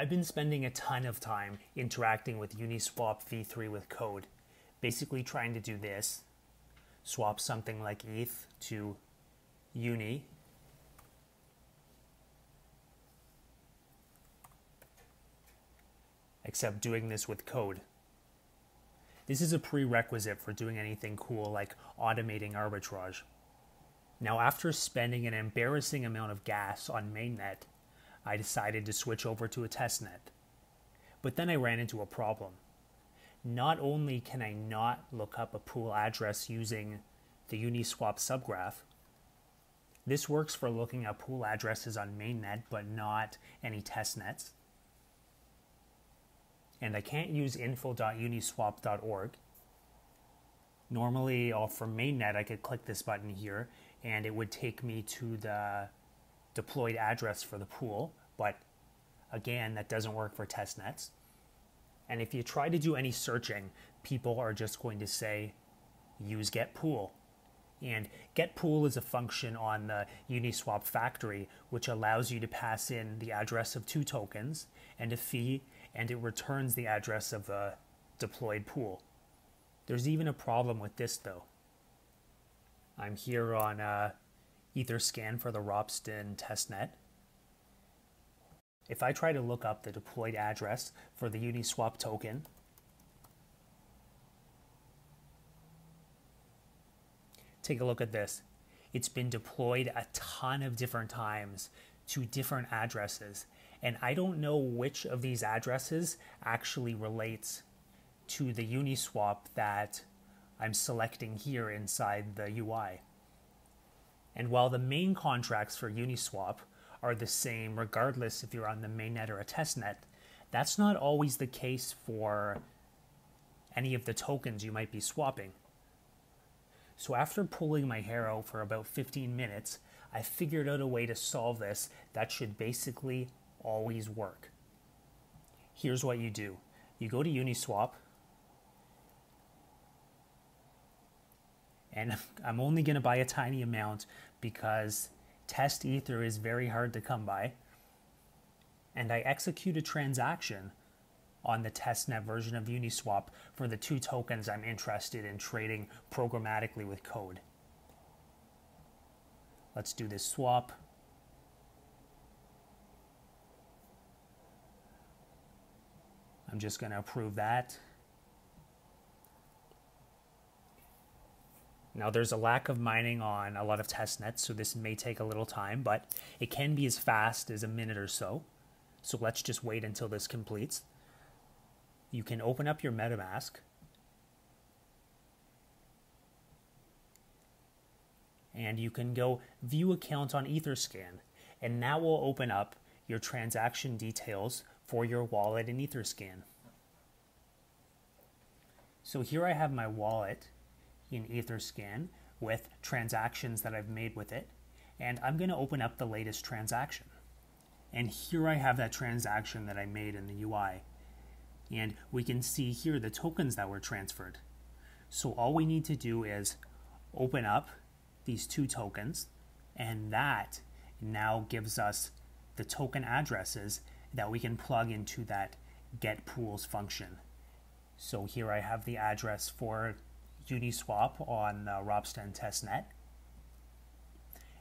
I've been spending a ton of time interacting with Uniswap v3 with code, basically trying to do this swap something like ETH to Uni. Except doing this with code. This is a prerequisite for doing anything cool like automating arbitrage. Now, after spending an embarrassing amount of gas on mainnet, I decided to switch over to a testnet. But then I ran into a problem. Not only can I not look up a pool address using the Uniswap subgraph, this works for looking up pool addresses on mainnet but not any testnets. And I can't use info.uniswap.org. Normally, uh, for mainnet, I could click this button here and it would take me to the deployed address for the pool, but again, that doesn't work for testnets. And if you try to do any searching, people are just going to say, use get pool. And get pool is a function on the Uniswap factory, which allows you to pass in the address of two tokens and a fee, and it returns the address of a deployed pool. There's even a problem with this though. I'm here on uh, Etherscan for the Ropsten testnet. If I try to look up the deployed address for the Uniswap token, take a look at this. It's been deployed a ton of different times to different addresses, and I don't know which of these addresses actually relates to the Uniswap that I'm selecting here inside the UI. And while the main contracts for Uniswap are the same regardless if you're on the mainnet or a testnet, that's not always the case for any of the tokens you might be swapping. So after pulling my hair out for about 15 minutes, I figured out a way to solve this that should basically always work. Here's what you do. You go to Uniswap, and I'm only going to buy a tiny amount because test ether is very hard to come by. And I execute a transaction on the testnet version of Uniswap for the two tokens I'm interested in trading programmatically with code. Let's do this swap. I'm just going to approve that. Now, there's a lack of mining on a lot of test nets, so this may take a little time, but it can be as fast as a minute or so. So let's just wait until this completes. You can open up your MetaMask. And you can go view account on Etherscan. And that will open up your transaction details for your wallet in Etherscan. So here I have my wallet in Etherscan with transactions that I've made with it. And I'm going to open up the latest transaction. And here I have that transaction that I made in the UI. And we can see here the tokens that were transferred. So all we need to do is open up these two tokens, and that now gives us the token addresses that we can plug into that get pools function. So here I have the address for Uniswap on uh, Ropsten testnet.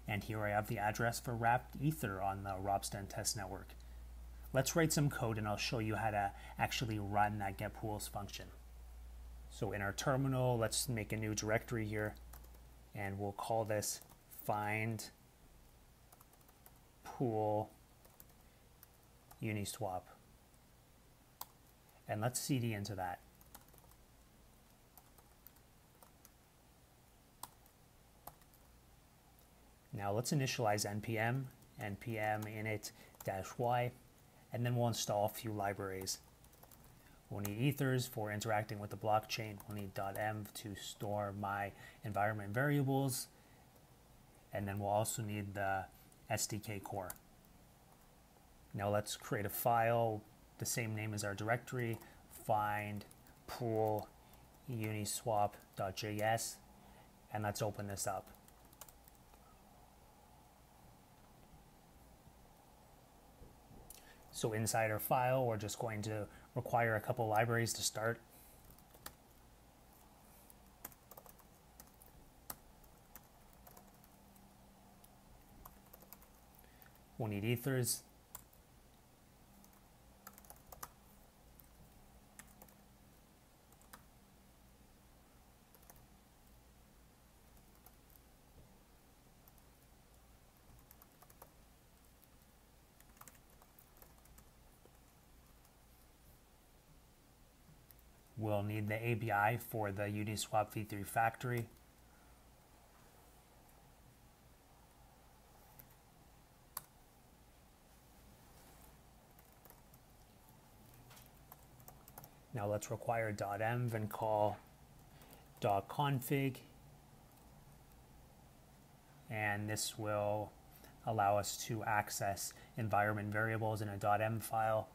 And here I have the address for Wrapped Ether on the Ropsten test network. Let's write some code and I'll show you how to actually run that get pools function. So in our terminal, let's make a new directory here and we'll call this find pool Uniswap. And let's cd into that. Now let's initialize npm, npm init-y, and then we'll install a few libraries. We'll need ethers for interacting with the blockchain. We'll need .env to store my environment variables. And then we'll also need the SDK core. Now let's create a file, the same name as our directory, find pool uniswap.js, and let's open this up. So inside our file, we're just going to require a couple libraries to start. We'll need ethers. We'll need the ABI for the Uniswap v3 factory. Now let's require .env and call .config and this will allow us to access environment variables in a .env file.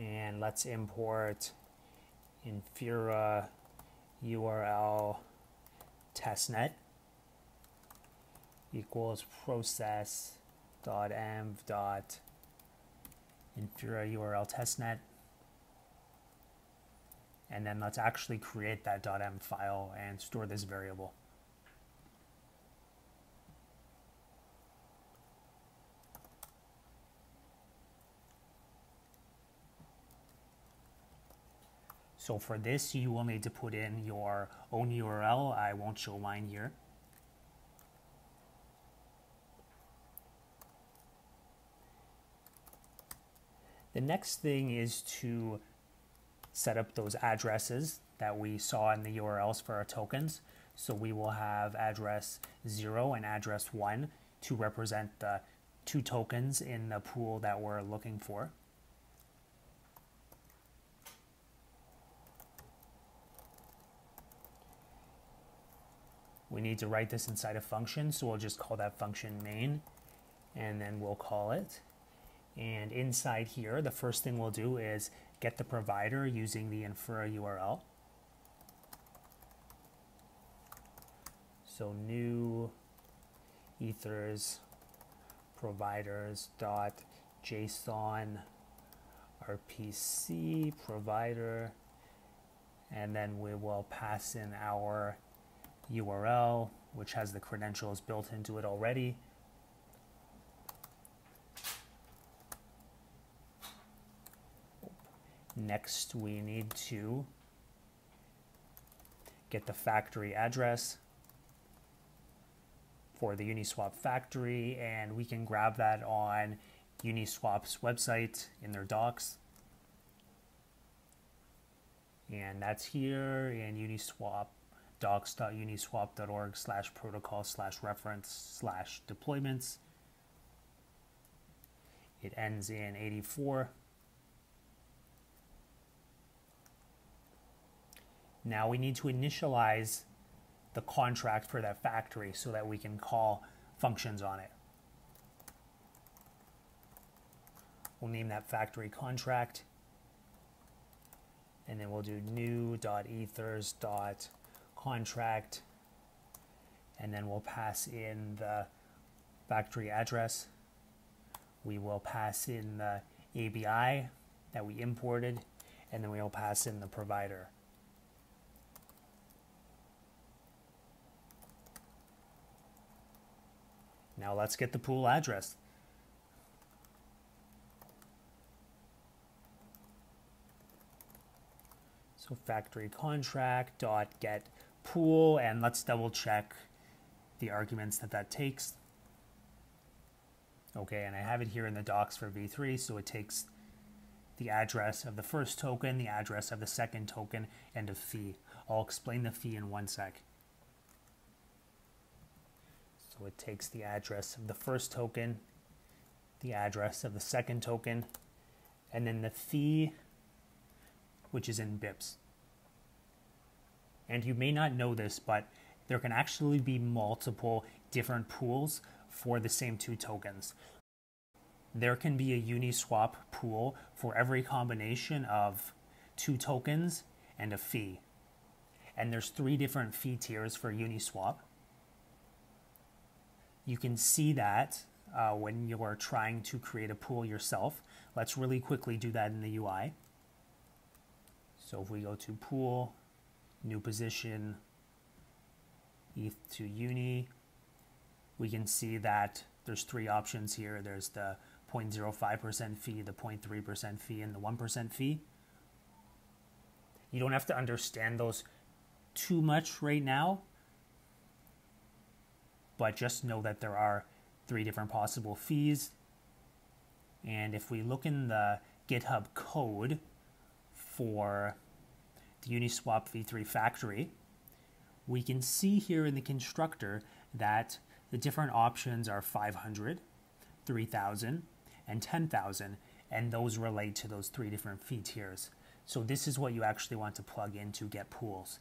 And let's import Infura URL testnet equals process dot env dot Infura URL testnet. And then let's actually create that .env file and store this variable. So for this, you will need to put in your own URL. I won't show mine here. The next thing is to set up those addresses that we saw in the URLs for our tokens. So we will have address 0 and address 1 to represent the two tokens in the pool that we're looking for. We need to write this inside a function, so we'll just call that function main, and then we'll call it. And inside here, the first thing we'll do is get the provider using the Infura URL. So new ethers providers dot JSON RPC provider, and then we will pass in our URL, which has the credentials built into it already. Next, we need to get the factory address for the Uniswap factory, and we can grab that on Uniswap's website in their docs. And that's here in Uniswap docs.uniswap.org slash protocol slash reference slash deployments. It ends in 84. Now we need to initialize the contract for that factory so that we can call functions on it. We'll name that factory contract and then we'll do new.ethers contract and then we'll pass in the factory address. We will pass in the ABI that we imported and then we will pass in the provider. Now let's get the pool address. So factory contract dot get pool and let's double check the arguments that that takes. Okay, and I have it here in the docs for v3, so it takes the address of the first token, the address of the second token, and a fee. I'll explain the fee in one sec. So it takes the address of the first token, the address of the second token, and then the fee, which is in bips. And you may not know this, but there can actually be multiple different pools for the same two tokens. There can be a Uniswap pool for every combination of two tokens and a fee. And there's three different fee tiers for Uniswap. You can see that uh, when you're trying to create a pool yourself. Let's really quickly do that in the UI. So if we go to pool, new position, ETH to uni, we can see that there's three options here. There's the 0.05% fee, the 0.3% fee, and the 1% fee. You don't have to understand those too much right now, but just know that there are three different possible fees. And if we look in the GitHub code for the Uniswap v3 factory, we can see here in the constructor that the different options are 500, 3000, and 10,000, and those relate to those three different fee tiers. So this is what you actually want to plug in to get pools.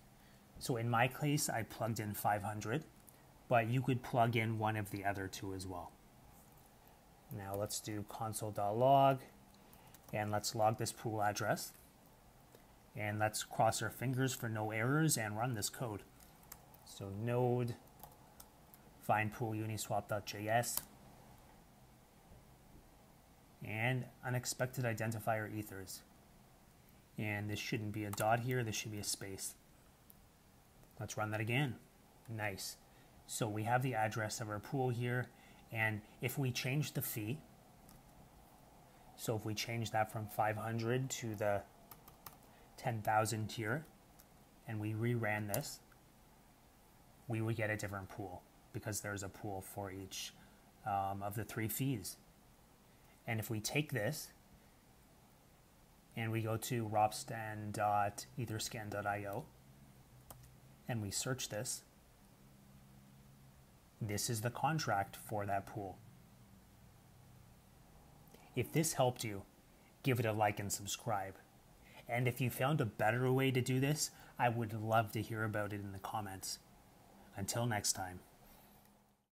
So in my case, I plugged in 500, but you could plug in one of the other two as well. Now let's do console.log, and let's log this pool address. And let's cross our fingers for no errors and run this code. So node find pool uniswap.js and unexpected identifier ethers. And this shouldn't be a dot here, this should be a space. Let's run that again. Nice. So we have the address of our pool here, and if we change the fee, so if we change that from 500 to the 10,000 tier, and we reran this, we would get a different pool because there's a pool for each um, of the three fees. And if we take this and we go to ropsten.etherscan.io and we search this, this is the contract for that pool. If this helped you, give it a like and subscribe. And if you found a better way to do this, I would love to hear about it in the comments. Until next time.